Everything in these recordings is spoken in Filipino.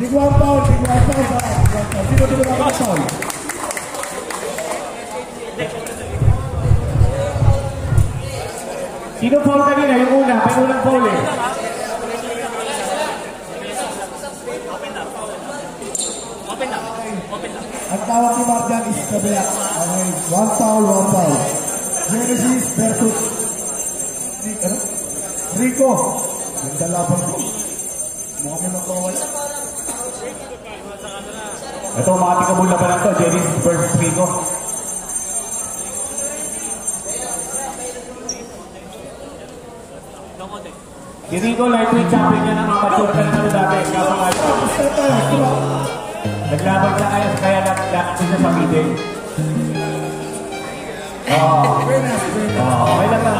One pound, one pound one pound. Yung una, may unang foul eh. Ang tawag ni one foul, one foul. Genesis versus? Rico. Yung dalaban ko. Mukhang. Ito, mga tikabul na pa lang to. Genesis versus Rico. Si Rico, lightweight champion niya ng amateur na ano dati. Naglaban siya kaya kaya nakakit siya sa meeting. Buenas, buenas. Oo, okay lang na.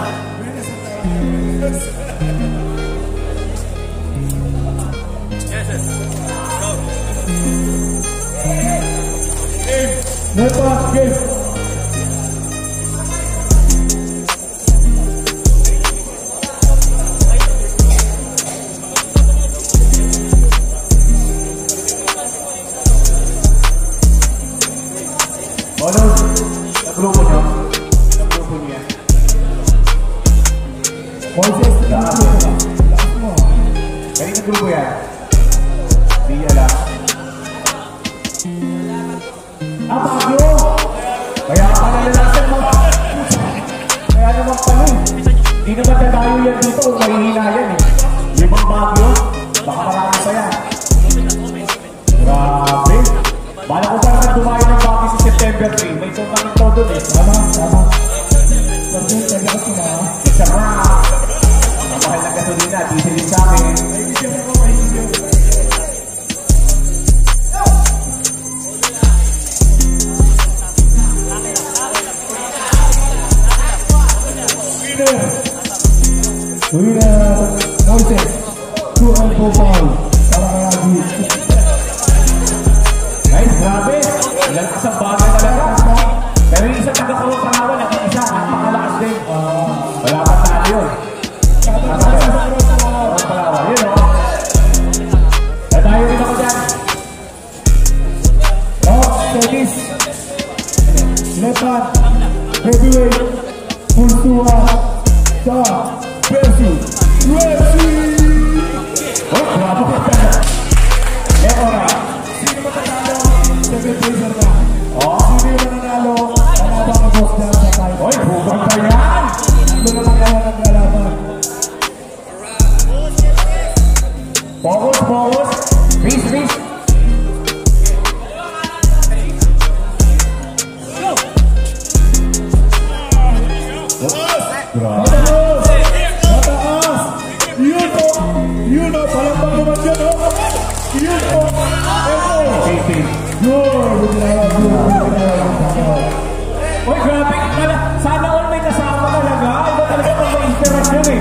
Hopkins. Moisés, dá uma Peraí que grupo é. Hindi naman tatayo yan dito. Mahihina yan eh. Limang Baguio. Baka marami pa yan. Grabe. Bala ko pa naman dumayo ng Baguio sa September 3. May tournament to doon eh. Tama, tama. Sergeant, lakas mo ba? Isa pa. Ang mahal na gasolina. Diesel sa naiintindihan ako. Winner! Moises! Two and four foul. Para. Guys, grabe. Lakas ang bagay talaga. Pero yung isa taga ko palawan, ang isa, napakalakas din. Wala pa tayo. Lepan. Heavyweight. Pultua. Sa. Percy. Percy! Oh, grabe ka talaga. Eh, alright. Sino matatalo? Seven placer na. Oh. Sino sa tayo. Oy, bugang ka yan. Ano na lang ang naglalaban? Focus, focus. Sih,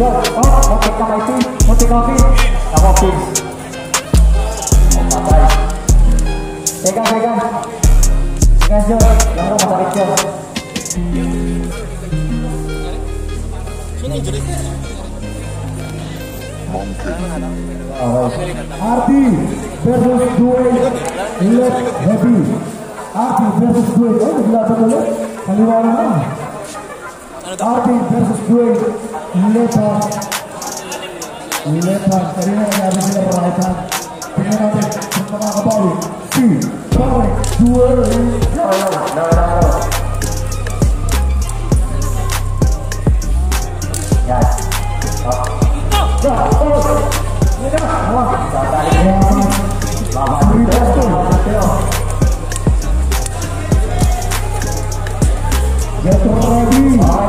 Yo, oh, mau kamay tea? Mau take coffee? Ako, please. Oh, ngapain pegang pegang pegang Jo jangan mau tarik Jo Arti versus Duel Let Happy Arti versus Duel Oh dilatih dulu Kaliwara Arti versus Duel Let Let Karina yang ada di pernah Penyelamatan Guys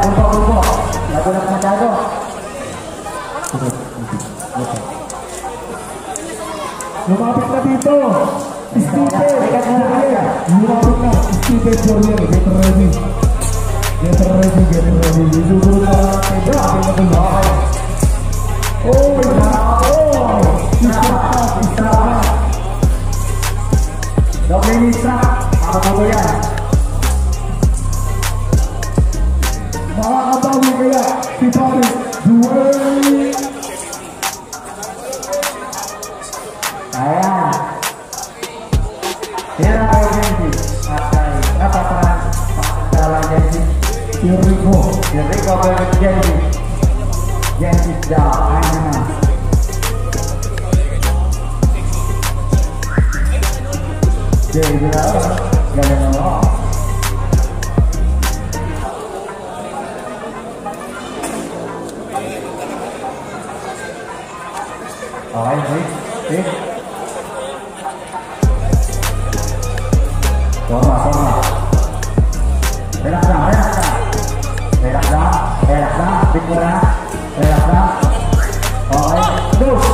lupa lupa Lagu macam apa Okay Lumapit na dito. Stupid. Lumapit na. Ben Jorian. Get ready. Get ready, get Jericho Jericho về Jericho Jericho đã anh nào Jericho đã gần đó Rồi, anh thấy, tiếp Có mà, có mà đó, Việt Nam đó, Đà Lạt đó. Rồi, đúng.